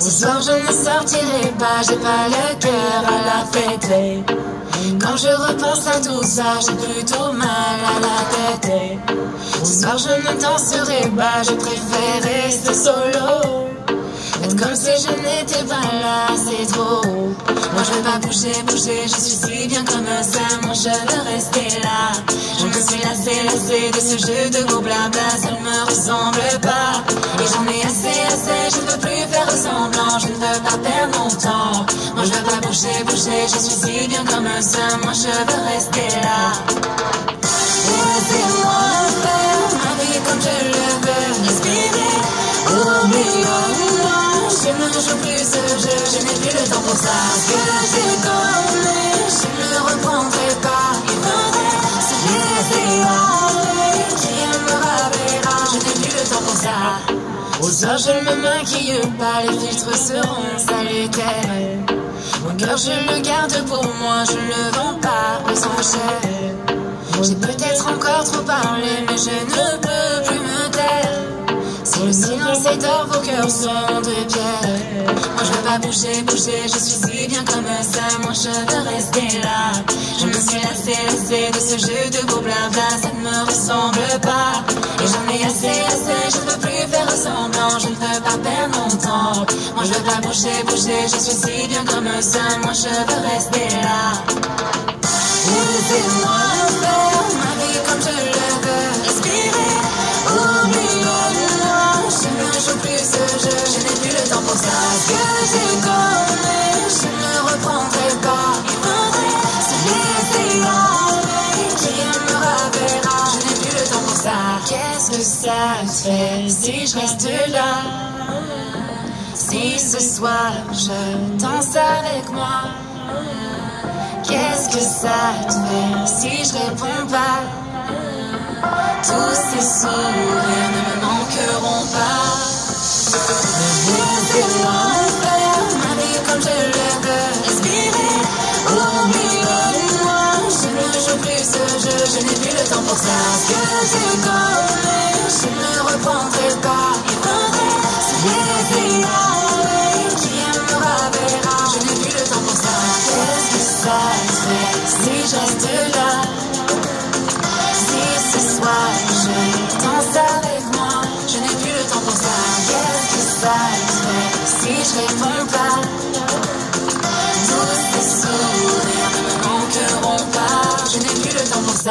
soir je ne sortirai pas, j'ai pas le cœur à la fête. Quand je repense à tout ça, j'ai plutôt mal à la tête. Ce soir je ne danserai pas, je préfère rester solo. Être comme si je n'étais pas là, c'est trop. Moi je veux pas bouger, bouger, je suis si bien comme ça, moi je veux rester là. Je me suis lassé, lassé de ce jeu de beau blabla, ça ne me ressemble pas. Et j'en ai assez, assez, je veux plus veux pas perdre mon temps. Moi je veux pas bouger, bouger, je suis si bien comme ça, moi je veux rester là. Laissez-moi faire ma vie comme je le veux, respirer au milieu moi. Je ne joue plus ce jeu, je n'ai plus le temps pour ça. Que j'ai donné, je ne Aux heures, je ne me maquille pas, les filtres seront salutaires. Mon cœur, je le garde pour moi, je ne le vends pas aux enchères. J'ai peut-être encore trop parlé, mais je ne peux d'or, vos cœurs sont de. Moi je veux pas bouger, bouger, je suis si bien comme ça. Moi je veux rester là. Je me suis lassé, lassé de ce jeu de beau blabla, ça ne me ressemble pas. Et j'en ai assez, assez, je ne veux plus faire semblant, je ne veux pas perdre mon temps. Moi je veux pas bouger, bouger, je suis si bien comme ça. Moi je veux rester là. Qu'est-ce que ça te fait si je reste là? Si ce soir je danse avec moi? Qu'est-ce que ça te fait si je réponds pas? Tous ces sourires ce je n'ai plus le temps pour ça. Ce que j'ai donné, je ne reprendrai pas. Il faudrait se laisser. Qui aimera verra, je n'ai plus le temps pour ça. Qu'est-ce que ça fait si je reste là? Si ce soir je danse avec moi, je n'ai plus le temps pour ça. Qu'est-ce que ça fait si je réponds pas? Tous